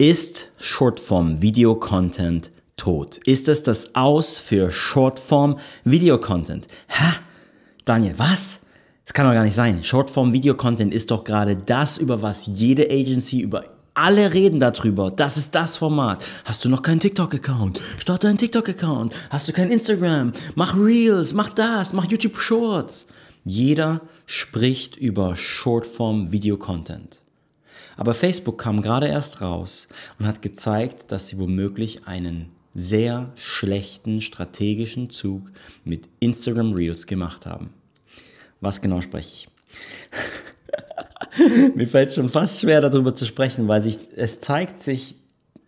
Ist Shortform Video Content tot? Ist es das Aus für Shortform Video Content? Hä? Daniel, was? Das kann doch gar nicht sein. Shortform Video Content ist doch gerade das, über was jede Agency, über alle reden darüber. Das ist das Format. Hast du noch keinen TikTok-Account? Starte einen TikTok-Account. Hast du kein Instagram? Mach Reels, mach das, mach YouTube Shorts. Jeder spricht über Shortform Video Content. Aber Facebook kam gerade erst raus und hat gezeigt, dass sie womöglich einen sehr schlechten strategischen Zug mit Instagram Reels gemacht haben. Was genau spreche ich? Mir fällt es schon fast schwer darüber zu sprechen, weil sich es zeigt sich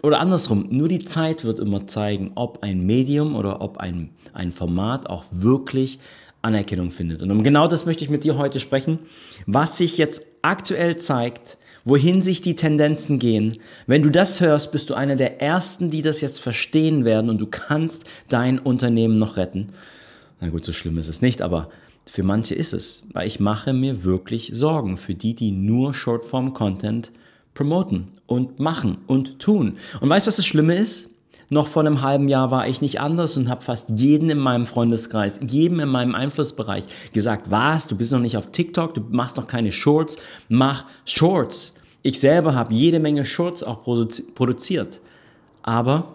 oder andersrum, nur die Zeit wird immer zeigen, ob ein Medium oder ob ein, ein Format auch wirklich Anerkennung findet. Und um genau das möchte ich mit dir heute sprechen, was sich jetzt aktuell zeigt, wohin sich die Tendenzen gehen. Wenn du das hörst, bist du einer der Ersten, die das jetzt verstehen werden und du kannst dein Unternehmen noch retten. Na gut, so schlimm ist es nicht, aber für manche ist es, weil ich mache mir wirklich Sorgen für die, die nur Shortform-Content promoten und machen und tun. Und weißt du, was das Schlimme ist? Noch vor einem halben Jahr war ich nicht anders und habe fast jeden in meinem Freundeskreis, jedem in meinem Einflussbereich gesagt, was, du bist noch nicht auf TikTok, du machst noch keine Shorts, mach Shorts. Ich selber habe jede Menge Shorts auch produziert. Aber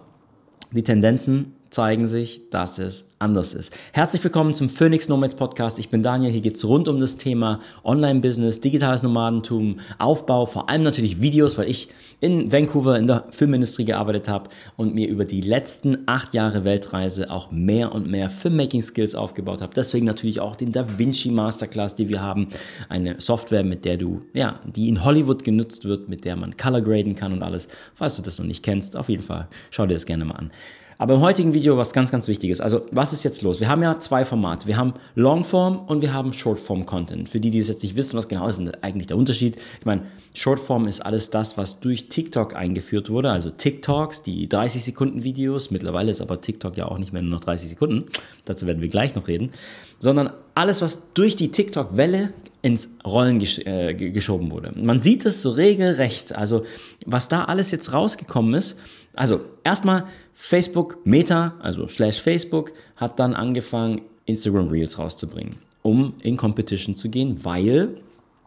die Tendenzen zeigen sich, dass es anders ist. Herzlich willkommen zum Phoenix Nomads Podcast. Ich bin Daniel. Hier geht es rund um das Thema Online-Business, digitales Nomadentum, Aufbau, vor allem natürlich Videos, weil ich in Vancouver in der Filmindustrie gearbeitet habe und mir über die letzten acht Jahre Weltreise auch mehr und mehr Filmmaking-Skills aufgebaut habe. Deswegen natürlich auch den DaVinci Masterclass, die wir haben. Eine Software, mit der du, ja, die in Hollywood genutzt wird, mit der man Color graden kann und alles. Falls du das noch nicht kennst, auf jeden Fall schau dir das gerne mal an. Aber im heutigen Video was ganz, ganz Wichtiges. Also, was ist jetzt los? Wir haben ja zwei Formate. Wir haben Longform und wir haben Shortform Content. Für die, die es jetzt nicht wissen, was genau ist eigentlich der Unterschied. Ich meine, Shortform ist alles das, was durch TikTok eingeführt wurde. Also TikToks, die 30 Sekunden Videos. Mittlerweile ist aber TikTok ja auch nicht mehr nur noch 30 Sekunden. Dazu werden wir gleich noch reden. Sondern alles, was durch die TikTok-Welle ins Rollen gesch äh, geschoben wurde. Man sieht es so regelrecht. Also, was da alles jetzt rausgekommen ist. Also, erstmal Facebook Meta, also slash Facebook, hat dann angefangen, Instagram Reels rauszubringen, um in Competition zu gehen, weil,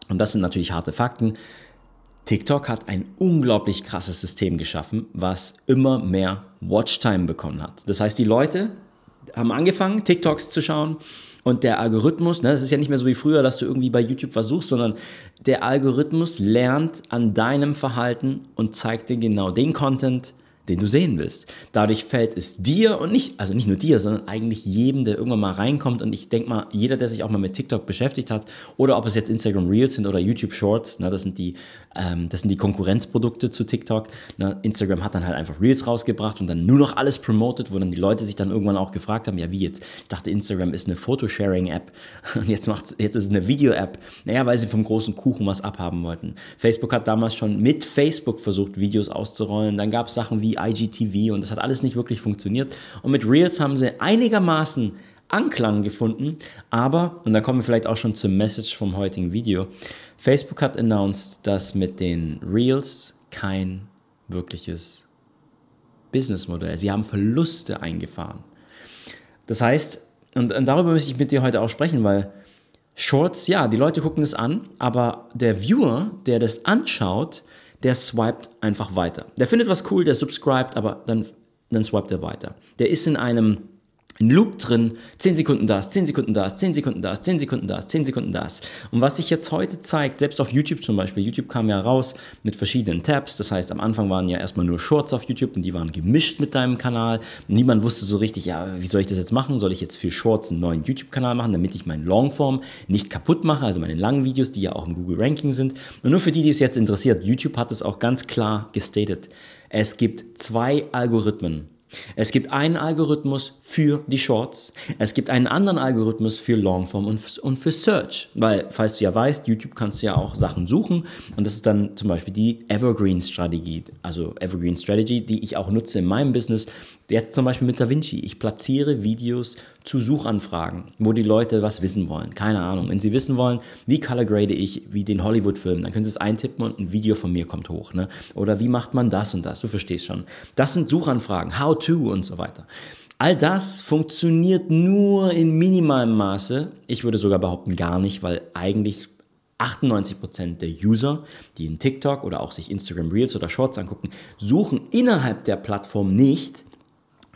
und das sind natürlich harte Fakten, TikTok hat ein unglaublich krasses System geschaffen, was immer mehr Watchtime bekommen hat. Das heißt, die Leute haben angefangen, TikToks zu schauen und der Algorithmus, ne, das ist ja nicht mehr so wie früher, dass du irgendwie bei YouTube versuchst, sondern der Algorithmus lernt an deinem Verhalten und zeigt dir genau den Content, den du sehen willst. Dadurch fällt es dir und nicht, also nicht nur dir, sondern eigentlich jedem, der irgendwann mal reinkommt. Und ich denke mal, jeder, der sich auch mal mit TikTok beschäftigt hat, oder ob es jetzt Instagram Reels sind oder YouTube Shorts, ne, das sind die, ähm, das sind die Konkurrenzprodukte zu TikTok. Ne, Instagram hat dann halt einfach Reels rausgebracht und dann nur noch alles promoted, wo dann die Leute sich dann irgendwann auch gefragt haben, ja wie jetzt? Ich dachte, Instagram ist eine Photosharing-App und jetzt, macht's, jetzt ist es eine Video-App. Naja, weil sie vom großen Kuchen was abhaben wollten. Facebook hat damals schon mit Facebook versucht, Videos auszurollen. Dann gab es Sachen wie IGTV und das hat alles nicht wirklich funktioniert. Und mit Reels haben sie einigermaßen Anklang gefunden, aber, und da kommen wir vielleicht auch schon zur Message vom heutigen Video, Facebook hat announced, dass mit den Reels kein wirkliches Businessmodell, sie haben Verluste eingefahren. Das heißt, und, und darüber möchte ich mit dir heute auch sprechen, weil Shorts, ja, die Leute gucken es an, aber der Viewer, der das anschaut, der swiped einfach weiter. Der findet was cool, der subscribt, aber dann, dann swiped er weiter. Der ist in einem ein Loop drin, 10 Sekunden das, 10 Sekunden das, 10 Sekunden das, 10 Sekunden das, 10 Sekunden das. Und was sich jetzt heute zeigt, selbst auf YouTube zum Beispiel, YouTube kam ja raus mit verschiedenen Tabs, das heißt am Anfang waren ja erstmal nur Shorts auf YouTube und die waren gemischt mit deinem Kanal. Niemand wusste so richtig, ja, wie soll ich das jetzt machen? Soll ich jetzt für Shorts einen neuen YouTube-Kanal machen, damit ich meinen Longform nicht kaputt mache, also meine langen Videos, die ja auch im Google Ranking sind. Und nur für die, die es jetzt interessiert, YouTube hat es auch ganz klar gestated. Es gibt zwei Algorithmen Es gibt einen Algorithmus für die Shorts. Es gibt einen anderen Algorithmus für Longform und, für Search. Weil, falls du ja weißt, YouTube kannst du ja auch Sachen suchen. Und das ist dann zum Beispiel die Evergreen-Strategie. Also Evergreen-Strategy, die ich auch nutze in meinem Business. Jetzt zum Beispiel mit DaVinci. Ich platziere Videos zu Suchanfragen, wo die Leute was wissen wollen. Keine Ahnung. Wenn sie wissen wollen, wie color grade ich, wie den Hollywood-Film, dann können sie es eintippen und ein Video von mir kommt hoch. Ne? Oder wie macht man das und das? Du verstehst schon. Das sind Suchanfragen, how to und so weiter. All das funktioniert nur in minimalem Maße. Ich würde sogar behaupten, gar nicht, weil eigentlich 98% der User, die in TikTok oder auch sich Instagram Reels oder Shorts angucken, suchen innerhalb der Plattform nicht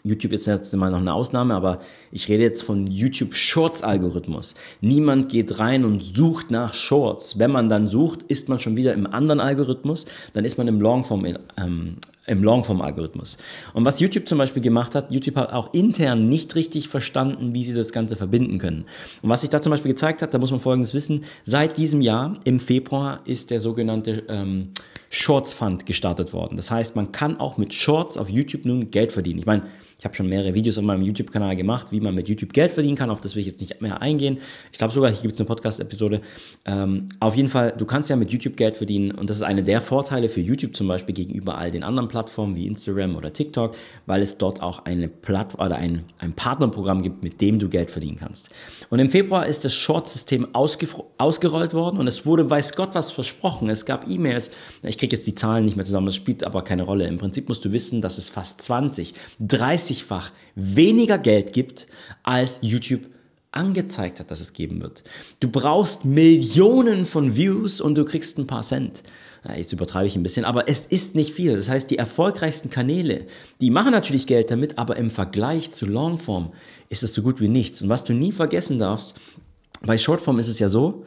YouTube ist jetzt mal noch eine Ausnahme, aber ich rede jetzt von YouTube Shorts Algorithmus. Niemand geht rein und sucht nach Shorts. Wenn man dann sucht, ist man schon wieder im anderen Algorithmus, dann ist man im Longform ähm, im Longform-Algorithmus. Und was YouTube zum Beispiel gemacht hat, YouTube hat auch intern nicht richtig verstanden, wie sie das Ganze verbinden können. Und was sich da zum Beispiel gezeigt hat, da muss man Folgendes wissen, seit diesem Jahr, im Februar, ist der sogenannte ähm, Shorts Fund gestartet worden. Das heißt, man kann auch mit Shorts auf YouTube nun Geld verdienen. Ich meine, ich habe schon mehrere Videos auf meinem YouTube-Kanal gemacht, wie man mit YouTube Geld verdienen kann. Auf das will ich jetzt nicht mehr eingehen. Ich glaube sogar, hier gibt es eine Podcast-Episode. Ähm, auf jeden Fall, du kannst ja mit YouTube Geld verdienen und das ist einer der Vorteile für YouTube zum Beispiel gegenüber all den anderen Plattformen wie Instagram oder TikTok, weil es dort auch eine Plattform oder ein, ein Partnerprogramm gibt, mit dem du Geld verdienen kannst. Und im Februar ist das Short-System ausgerollt worden und es wurde, weiß Gott, was versprochen. Es gab E-Mails. Ich kriege jetzt die Zahlen nicht mehr zusammen, das spielt aber keine Rolle. Im Prinzip musst du wissen, dass es fast 20, 30 30-fach weniger Geld gibt, als YouTube angezeigt hat, dass es geben wird. Du brauchst Millionen von Views und du kriegst ein paar Cent. Jetzt übertreibe ich ein bisschen, aber es ist nicht viel. Das heißt, die erfolgreichsten Kanäle, die machen natürlich Geld damit, aber im Vergleich zu Longform ist es so gut wie nichts. Und was du nie vergessen darfst, bei Shortform ist es ja so,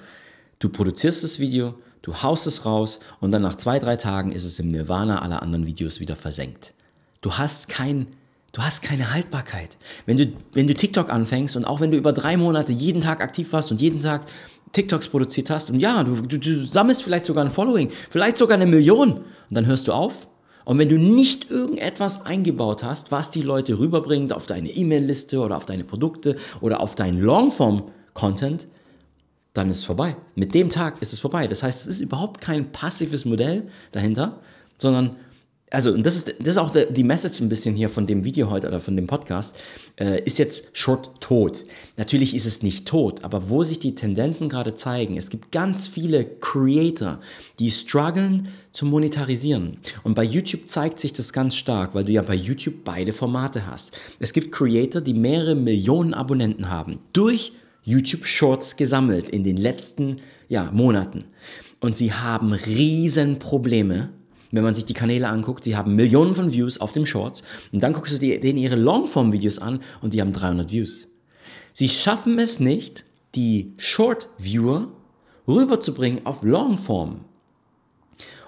du produzierst das Video, du haust es raus und dann nach zwei, drei Tagen ist es im Nirvana aller anderen Videos wieder versenkt. Du hast kein Du hast keine Haltbarkeit. Wenn du, wenn du TikTok anfängst und auch wenn du über drei Monate jeden Tag aktiv warst und jeden Tag TikToks produziert hast und ja, du, du, du sammelst vielleicht sogar ein Following, vielleicht sogar eine Million und dann hörst du auf. Und wenn du nicht irgendetwas eingebaut hast, was die Leute rüberbringt auf deine E-Mail-Liste oder auf deine Produkte oder auf deinen Longform-Content, dann ist es vorbei. Mit dem Tag ist es vorbei. Das heißt, es ist überhaupt kein passives Modell dahinter, sondern also, und das ist, das ist auch die Message ein bisschen hier von dem Video heute oder von dem Podcast, äh, ist jetzt Short tot. Natürlich ist es nicht tot, aber wo sich die Tendenzen gerade zeigen, es gibt ganz viele Creator, die strugglen zu monetarisieren. Und bei YouTube zeigt sich das ganz stark, weil du ja bei YouTube beide Formate hast. Es gibt Creator, die mehrere Millionen Abonnenten haben, durch YouTube Shorts gesammelt in den letzten ja, Monaten. Und sie haben riesen Probleme wenn man sich die Kanäle anguckt, sie haben Millionen von Views auf dem Shorts und dann guckst du dir denen ihre Longform-Videos an und die haben 300 Views. Sie schaffen es nicht, die Short-Viewer rüberzubringen auf Longform.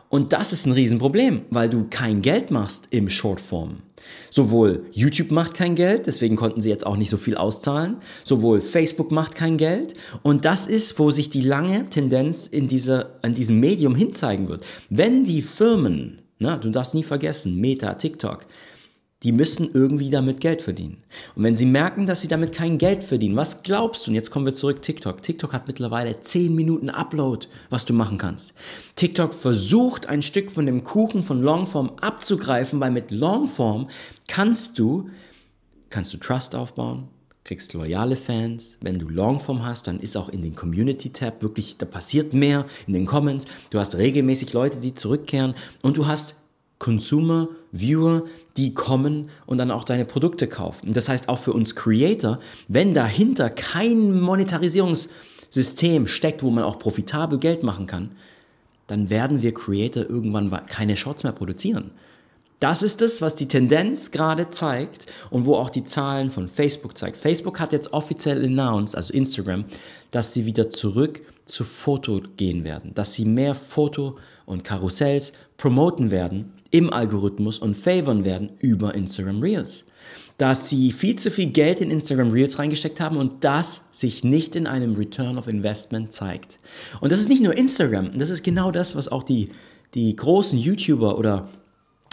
Und das ist ein Riesenproblem, weil du kein Geld machst im Shortform. Sowohl YouTube macht kein Geld, deswegen konnten sie jetzt auch nicht so viel auszahlen. Sowohl Facebook macht kein Geld. Und das ist, wo sich die lange Tendenz in dieser, an diesem Medium hinzeigen wird. Wenn die Firmen, na, du darfst nie vergessen, Meta, TikTok, die müssen irgendwie damit Geld verdienen. Und wenn sie merken, dass sie damit kein Geld verdienen, was glaubst du? Und jetzt kommen wir zurück TikTok. TikTok hat mittlerweile 10 Minuten Upload, was du machen kannst. TikTok versucht ein Stück von dem Kuchen von Longform abzugreifen, weil mit Longform kannst du kannst du Trust aufbauen, kriegst loyale Fans. Wenn du Longform hast, dann ist auch in den Community Tab wirklich da passiert mehr in den Comments. Du hast regelmäßig Leute, die zurückkehren und du hast Consumer, Viewer, die kommen und dann auch deine Produkte kaufen. Das heißt auch für uns Creator, wenn dahinter kein Monetarisierungssystem steckt, wo man auch profitabel Geld machen kann, dann werden wir Creator irgendwann keine Shorts mehr produzieren. Das ist es, was die Tendenz gerade zeigt und wo auch die Zahlen von Facebook zeigt. Facebook hat jetzt offiziell announced, also Instagram, dass sie wieder zurück zu Foto gehen werden, dass sie mehr Foto und Karussells promoten werden im Algorithmus und favoren werden über Instagram Reels. Dass sie viel zu viel Geld in Instagram Reels reingesteckt haben und das sich nicht in einem Return of Investment zeigt. Und das ist nicht nur Instagram, das ist genau das, was auch die, die großen YouTuber oder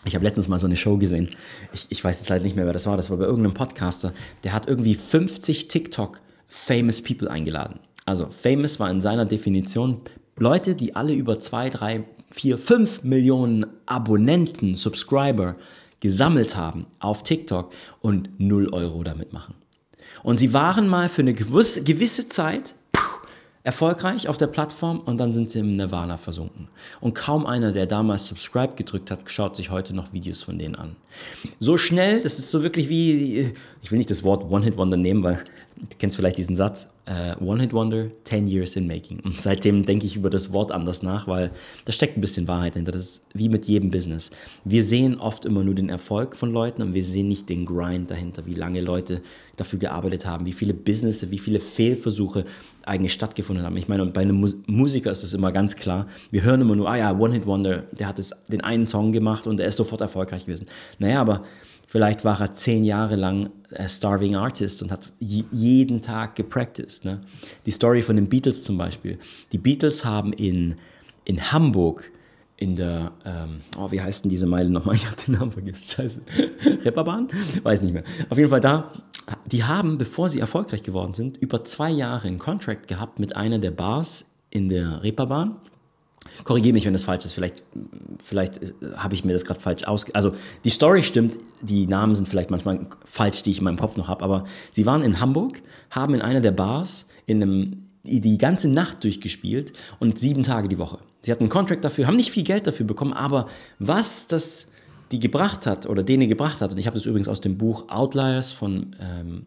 Ich habe letztens mal so eine Show gesehen. Ich, ich weiß jetzt leider nicht mehr, wer das war. Das war bei irgendeinem Podcaster. Der hat irgendwie 50 TikTok-Famous People eingeladen. Also, famous war in seiner Definition Leute, die alle über 2, 3, 4, 5 Millionen Abonnenten, Subscriber gesammelt haben auf TikTok und 0 Euro damit machen. Und sie waren mal für eine gewisse Zeit erfolgreich auf der Plattform und dann sind sie im Nirvana versunken. Und kaum einer, der damals Subscribe gedrückt hat, schaut sich heute noch Videos von denen an. So schnell, das ist so wirklich wie, ich will nicht das Wort One-Hit-Wonder nehmen, weil du kennst vielleicht diesen Satz, uh, One-Hit-Wonder, 10 Years in Making. Und seitdem denke ich über das Wort anders nach, weil da steckt ein bisschen Wahrheit hinter. Das ist wie mit jedem Business. Wir sehen oft immer nur den Erfolg von Leuten und wir sehen nicht den Grind dahinter, wie lange Leute dafür gearbeitet haben, wie viele Business, wie viele Fehlversuche eigentlich stattgefunden haben. Ich meine, bei einem Musiker ist das immer ganz klar. Wir hören immer nur, ah ja, One-Hit-Wonder, der hat es, den einen Song gemacht und er ist sofort erfolgreich gewesen. Naja, aber Vielleicht war er zehn Jahre lang äh, Starving Artist und hat jeden Tag gepracticed. Ne? Die Story von den Beatles zum Beispiel. Die Beatles haben in, in Hamburg in der, ähm, oh, wie heißt denn diese Meile nochmal? Ich habe den Namen vergessen, scheiße. Reeperbahn? Weiß nicht mehr. Auf jeden Fall da, die haben, bevor sie erfolgreich geworden sind, über zwei Jahre einen Contract gehabt mit einer der Bars in der Reeperbahn Korrigiere mich, wenn das falsch ist. Vielleicht, vielleicht äh, habe ich mir das gerade falsch aus. Also die Story stimmt, die Namen sind vielleicht manchmal falsch, die ich in meinem Kopf noch habe. Aber sie waren in Hamburg, haben in einer der Bars in einem, die ganze Nacht durchgespielt und sieben Tage die Woche. Sie hatten einen Contract dafür, haben nicht viel Geld dafür bekommen, aber was das die gebracht hat oder denen gebracht hat, und ich habe das übrigens aus dem Buch Outliers von ähm,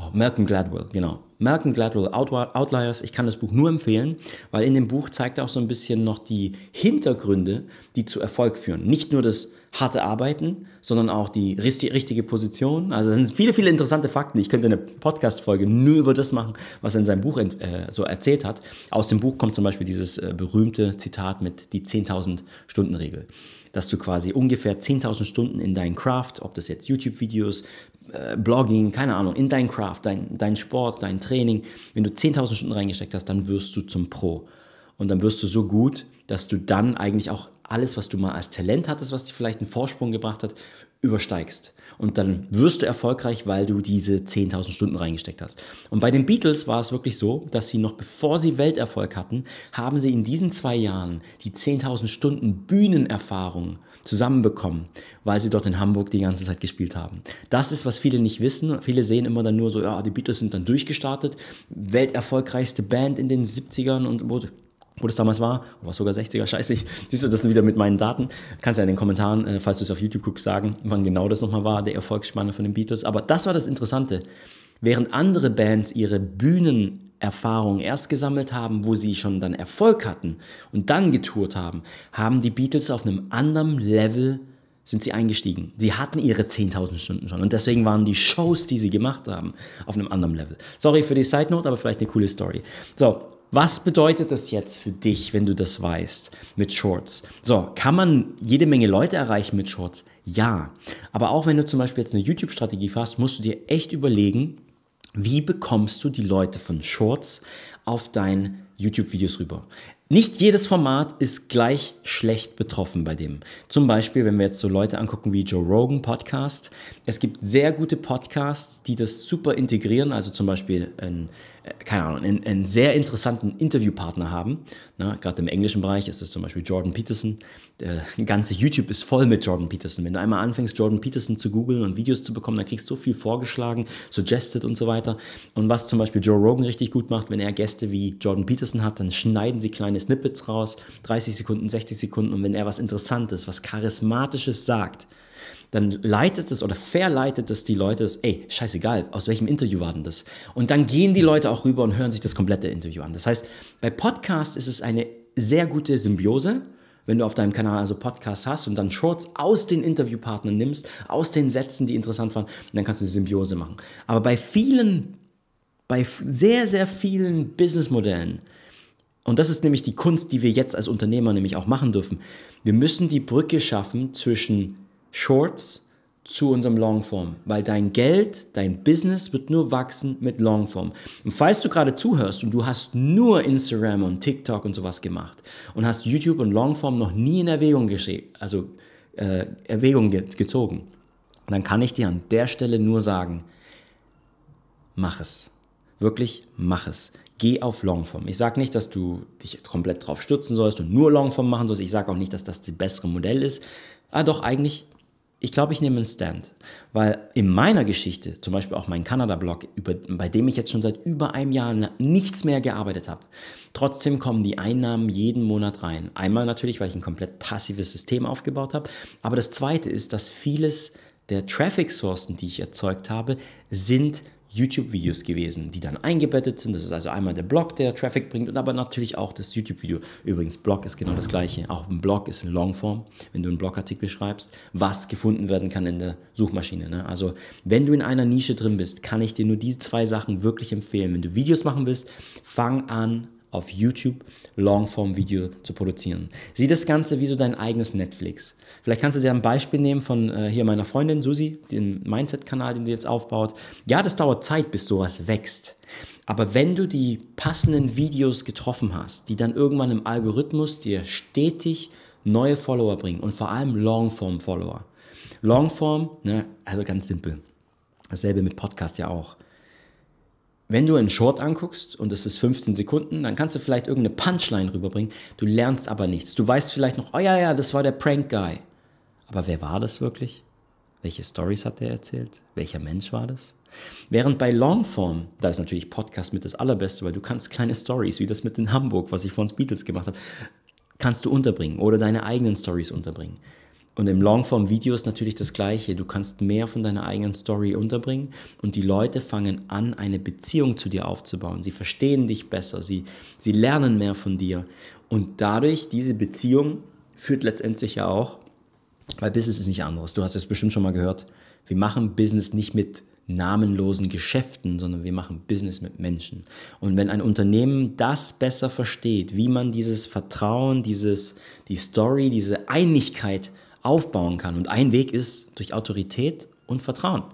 oh, Malcolm Gladwell, genau. Malcolm Gladwell, Outliers. Ich kann das Buch nur empfehlen, weil in dem Buch zeigt er auch so ein bisschen noch die Hintergründe, die zu Erfolg führen. Nicht nur das harte Arbeiten, sondern auch die richtige Position. Also es sind viele, viele interessante Fakten. Ich könnte eine Podcast-Folge nur über das machen, was er in seinem Buch äh, so erzählt hat. Aus dem Buch kommt zum Beispiel dieses äh, berühmte Zitat mit die 10.000 Stunden Regel dass du quasi ungefähr 10.000 Stunden in deinen Craft, ob das jetzt YouTube-Videos, äh, Blogging, keine Ahnung, in dein Craft, dein, dein Sport, dein Training, wenn du 10.000 Stunden reingesteckt hast, dann wirst du zum Pro. Und dann wirst du so gut, dass du dann eigentlich auch alles, was du mal als Talent hattest, was dir vielleicht einen Vorsprung gebracht hat, übersteigst. Und dann wirst du erfolgreich, weil du diese 10.000 Stunden reingesteckt hast. Und bei den Beatles war es wirklich so, dass sie noch bevor sie Welterfolg hatten, haben sie in diesen zwei Jahren die 10.000 Stunden Bühnenerfahrung zusammenbekommen, weil sie dort in Hamburg die ganze Zeit gespielt haben. Das ist, was viele nicht wissen. Viele sehen immer dann nur so, ja, die Beatles sind dann durchgestartet, welterfolgreichste Band in den 70ern und wo das damals war, war sogar 60er, scheiße, siehst du das wieder mit meinen Daten, kannst ja in den Kommentaren, äh, falls du es auf YouTube guckst, sagen, wann genau das nochmal war, der Erfolgsspanne von den Beatles, aber das war das Interessante, während andere Bands ihre Bühnenerfahrung erst gesammelt haben, wo sie schon dann Erfolg hatten und dann getourt haben, haben die Beatles auf einem anderen Level sind sie eingestiegen. Sie hatten ihre 10.000 Stunden schon und deswegen waren die Shows, die sie gemacht haben, auf einem anderen Level. Sorry für die Side Note, aber vielleicht eine coole Story. So, was bedeutet das jetzt für dich, wenn du das weißt mit Shorts? So, kann man jede Menge Leute erreichen mit Shorts? Ja. Aber auch wenn du zum Beispiel jetzt eine YouTube-Strategie hast, musst du dir echt überlegen, wie bekommst du die Leute von Shorts auf dein YouTube-Videos rüber? Nicht jedes Format ist gleich schlecht betroffen bei dem. Zum Beispiel, wenn wir jetzt so Leute angucken wie Joe Rogan Podcast. Es gibt sehr gute Podcasts, die das super integrieren. Also zum Beispiel ein keine Ahnung, einen, einen, sehr interessanten Interviewpartner haben. Na, gerade im englischen Bereich ist es zum Beispiel Jordan Peterson. Der ganze YouTube ist voll mit Jordan Peterson. Wenn du einmal anfängst, Jordan Peterson zu googeln und Videos zu bekommen, dann kriegst du so viel vorgeschlagen, suggested und so weiter. Und was zum Beispiel Joe Rogan richtig gut macht, wenn er Gäste wie Jordan Peterson hat, dann schneiden sie kleine Snippets raus, 30 Sekunden, 60 Sekunden. Und wenn er was Interessantes, was Charismatisches sagt, dann leitet es oder verleitet es die Leute, ey, scheißegal, aus welchem Interview war denn das? Und dann gehen die Leute auch rüber und hören sich das komplette Interview an. Das heißt, bei Podcasts ist es eine sehr gute Symbiose, wenn du auf deinem Kanal also Podcasts hast und dann Shorts aus den Interviewpartnern nimmst, aus den Sätzen, die interessant waren, und dann kannst du eine Symbiose machen. Aber bei vielen, bei sehr, sehr vielen Businessmodellen, und das ist nämlich die Kunst, die wir jetzt als Unternehmer nämlich auch machen dürfen. Wir müssen die Brücke schaffen zwischen Shorts zu unserem Longform, weil dein Geld, dein Business wird nur wachsen mit Longform. Und falls du gerade zuhörst und du hast nur Instagram und TikTok und sowas gemacht und hast YouTube und Longform noch nie in Erwägung also äh, Erwägung ge gezogen. Dann kann ich dir an der Stelle nur sagen, mach es. Wirklich, mach es. Geh auf Longform. Ich sage nicht, dass du dich komplett drauf stürzen sollst und nur Longform machen sollst. Ich sage auch nicht, dass das das bessere Modell ist. Ah, doch, eigentlich ich glaube, ich nehme einen Stand, weil in meiner Geschichte, zum Beispiel auch mein Kanada-Blog, bei dem ich jetzt schon seit über einem Jahr nichts mehr gearbeitet habe, trotzdem kommen die Einnahmen jeden Monat rein. Einmal natürlich, weil ich ein komplett passives System aufgebaut habe, aber das Zweite ist, dass vieles der Traffic-Sourcen, die ich erzeugt habe, sind YouTube-Videos gewesen, die dann eingebettet sind. Das ist also einmal der Blog, der Traffic bringt, und aber natürlich auch das YouTube-Video. Übrigens, Blog ist genau das gleiche. Auch ein Blog ist in Longform, wenn du einen Blogartikel schreibst, was gefunden werden kann in der Suchmaschine. Ne? Also, wenn du in einer Nische drin bist, kann ich dir nur diese zwei Sachen wirklich empfehlen. Wenn du Videos machen willst, fang an, auf YouTube Longform-Video zu produzieren. Sieh das Ganze wie so dein eigenes Netflix. Vielleicht kannst du dir ein Beispiel nehmen von äh, hier meiner Freundin Susi, den Mindset-Kanal, den sie jetzt aufbaut. Ja, das dauert Zeit, bis sowas wächst. Aber wenn du die passenden Videos getroffen hast, die dann irgendwann im Algorithmus dir stetig neue Follower bringen und vor allem Longform-Follower. Longform, ne, also ganz simpel. Dasselbe mit Podcast ja auch wenn du einen Short anguckst und es ist 15 Sekunden, dann kannst du vielleicht irgendeine Punchline rüberbringen. Du lernst aber nichts. Du weißt vielleicht noch, oh ja, ja, das war der Prank Guy. Aber wer war das wirklich? Welche Stories hat er erzählt? Welcher Mensch war das? Während bei Longform, da ist natürlich Podcast mit das Allerbeste, weil du kannst kleine Stories, wie das mit in Hamburg, was ich von Beatles gemacht habe, kannst du unterbringen oder deine eigenen Stories unterbringen. Und im Longform-Video ist natürlich das Gleiche. Du kannst mehr von deiner eigenen Story unterbringen und die Leute fangen an, eine Beziehung zu dir aufzubauen. Sie verstehen dich besser, sie, sie lernen mehr von dir. Und dadurch, diese Beziehung führt letztendlich ja auch, weil Business ist nicht anderes. Du hast es bestimmt schon mal gehört. Wir machen Business nicht mit namenlosen Geschäften, sondern wir machen Business mit Menschen. Und wenn ein Unternehmen das besser versteht, wie man dieses Vertrauen, dieses, die Story, diese Einigkeit aufbauen kann. Und ein Weg ist durch Autorität und Vertrauen.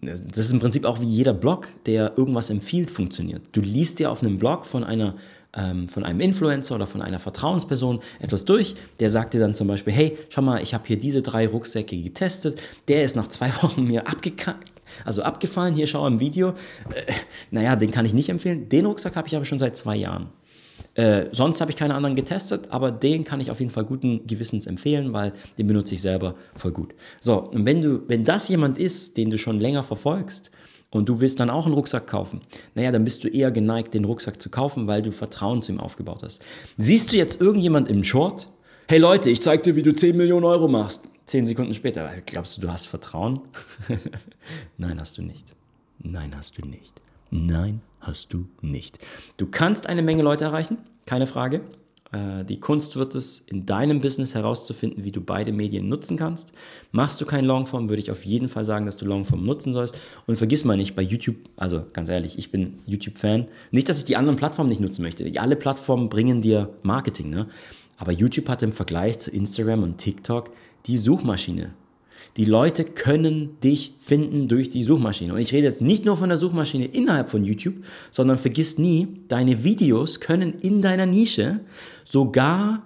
Das ist im Prinzip auch wie jeder Blog, der irgendwas empfiehlt, funktioniert. Du liest dir auf einem Blog von einer ähm, von einem Influencer oder von einer Vertrauensperson etwas durch, der sagt dir dann zum Beispiel, hey, schau mal, ich habe hier diese drei Rucksäcke getestet, der ist nach zwei Wochen mir abgekackt, also abgefallen, hier schau im Video, äh, naja, den kann ich nicht empfehlen, den Rucksack habe ich aber schon seit zwei Jahren. Äh, sonst habe ich keine anderen getestet, aber den kann ich auf jeden Fall guten Gewissens empfehlen, weil den benutze ich selber voll gut. So, und wenn du, wenn das jemand ist, den du schon länger verfolgst und du willst dann auch einen Rucksack kaufen, naja, dann bist du eher geneigt, den Rucksack zu kaufen, weil du Vertrauen zu ihm aufgebaut hast. Siehst du jetzt irgendjemand im Short? Hey Leute, ich zeig dir, wie du 10 Millionen Euro machst. Zehn Sekunden später, glaubst du, du hast Vertrauen? Nein, hast du nicht. Nein, hast du nicht. Nein, hast du nicht. Du kannst eine Menge Leute erreichen, keine Frage. Äh, die Kunst wird es, in deinem Business herauszufinden, wie du beide Medien nutzen kannst. Machst du kein Longform, würde ich auf jeden Fall sagen, dass du Longform nutzen sollst. Und vergiss mal nicht, bei YouTube, also ganz ehrlich, ich bin YouTube-Fan. Nicht, dass ich die anderen Plattformen nicht nutzen möchte. Alle Plattformen bringen dir Marketing, ne? Aber YouTube hat im Vergleich zu Instagram und TikTok die Suchmaschine die Leute können dich finden durch die Suchmaschine. Und ich rede jetzt nicht nur von der Suchmaschine innerhalb von YouTube, sondern vergiss nie, deine Videos können in deiner Nische sogar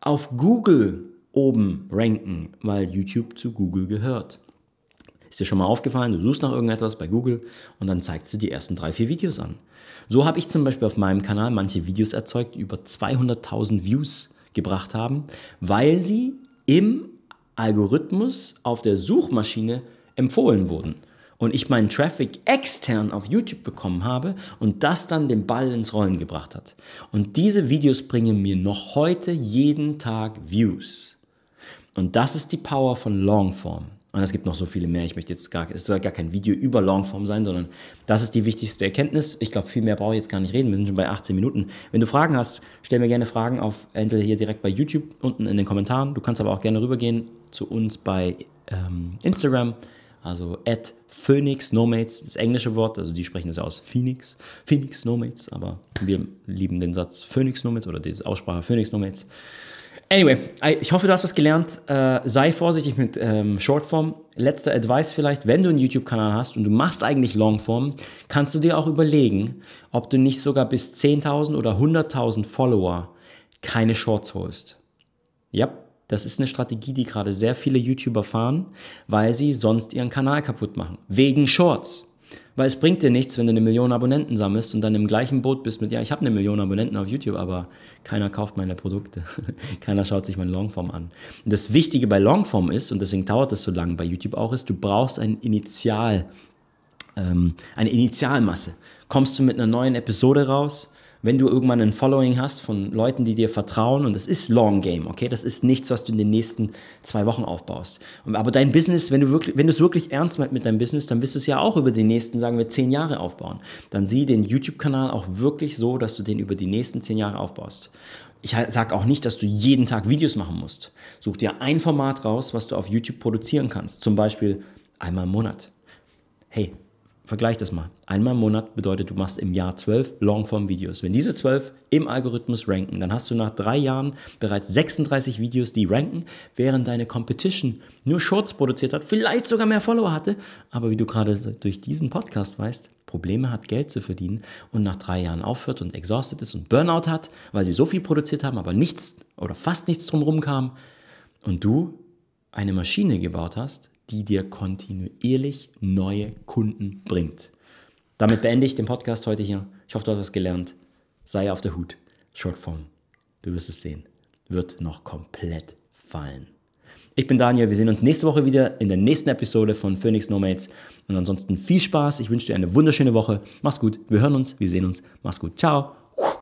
auf Google oben ranken, weil YouTube zu Google gehört. Ist dir schon mal aufgefallen, du suchst nach irgendetwas bei Google und dann zeigt sie die ersten drei, vier Videos an. So habe ich zum Beispiel auf meinem Kanal manche Videos erzeugt, die über 200.000 Views gebracht haben, weil sie im Algorithmus auf der Suchmaschine empfohlen wurden und ich meinen Traffic extern auf YouTube bekommen habe und das dann den Ball ins Rollen gebracht hat. Und diese Videos bringen mir noch heute jeden Tag Views. Und das ist die Power von Longform. Und es gibt noch so viele mehr. Ich möchte jetzt gar, es soll gar kein Video über Longform sein, sondern das ist die wichtigste Erkenntnis. Ich glaube, viel mehr brauche ich jetzt gar nicht reden. Wir sind schon bei 18 Minuten. Wenn du Fragen hast, stell mir gerne Fragen auf, entweder hier direkt bei YouTube unten in den Kommentaren. Du kannst aber auch gerne rübergehen zu uns bei ähm, Instagram, also at Phoenix Nomates, das englische Wort, also die sprechen das aus Phoenix, Phoenix Nomates, aber wir lieben den Satz Phoenix Nomates oder die Aussprache Phoenix Nomates. Anyway, ich hoffe, du hast was gelernt. Äh, sei vorsichtig mit ähm, Shortform. Letzter Advice vielleicht, wenn du einen YouTube-Kanal hast und du machst eigentlich Longform, kannst du dir auch überlegen, ob du nicht sogar bis 10.000 oder 100.000 Follower keine Shorts holst. Ja, Das ist eine Strategie, die gerade sehr viele YouTuber fahren, weil sie sonst ihren Kanal kaputt machen. Wegen Shorts. Weil es bringt dir nichts, wenn du eine Million Abonnenten sammelst und dann im gleichen Boot bist mit, ja, ich habe eine Million Abonnenten auf YouTube, aber keiner kauft meine Produkte. keiner schaut sich meine Longform an. Und das Wichtige bei Longform ist, und deswegen dauert es so lange bei YouTube auch, ist, du brauchst ein Initial, ähm, eine Initialmasse. Kommst du mit einer neuen Episode raus, wenn du irgendwann ein Following hast von Leuten, die dir vertrauen, und das ist Long Game, okay, das ist nichts, was du in den nächsten zwei Wochen aufbaust. Aber dein Business, wenn du wirklich, wenn du es wirklich ernst meinst mit deinem Business, dann wirst du es ja auch über die nächsten, sagen wir, zehn Jahre aufbauen. Dann sieh den YouTube-Kanal auch wirklich so, dass du den über die nächsten zehn Jahre aufbaust. Ich sage auch nicht, dass du jeden Tag Videos machen musst. Such dir ein Format raus, was du auf YouTube produzieren kannst. Zum Beispiel einmal im Monat. Hey, Vergleich das mal. Einmal im Monat bedeutet, du machst im Jahr zwölf Longform-Videos. Wenn diese zwölf im Algorithmus ranken, dann hast du nach drei Jahren bereits 36 Videos, die ranken, während deine Competition nur Shorts produziert hat, vielleicht sogar mehr Follower hatte, aber wie du gerade durch diesen Podcast weißt, Probleme hat, Geld zu verdienen und nach drei Jahren aufhört und exhausted ist und Burnout hat, weil sie so viel produziert haben, aber nichts oder fast nichts drumherum kam und du eine Maschine gebaut hast, die dir kontinuierlich neue Kunden bringt. Damit beende ich den Podcast heute hier. Ich hoffe, du hast was gelernt. Sei auf der Hut. Shortform. Du wirst es sehen. Wird noch komplett fallen. Ich bin Daniel. Wir sehen uns nächste Woche wieder in der nächsten Episode von Phoenix Nomads. Und ansonsten viel Spaß. Ich wünsche dir eine wunderschöne Woche. Mach's gut. Wir hören uns. Wir sehen uns. Mach's gut. Ciao.